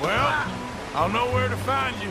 Well, I'll know where to find you.